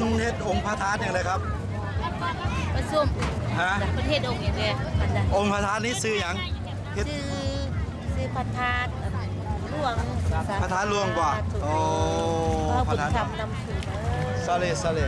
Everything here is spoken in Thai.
นเฮ็ดองค์พระธาตุอย่างไรครับประชุมฮะประเทศองค์อย่างเดียวองค์พระธาตุนี้ซื้ออย่างซื้อซื้อพระธาตุหลวงพระธาตุหลวงบ่โอ้พระธาตุคำนำสู่ซาเลซาเล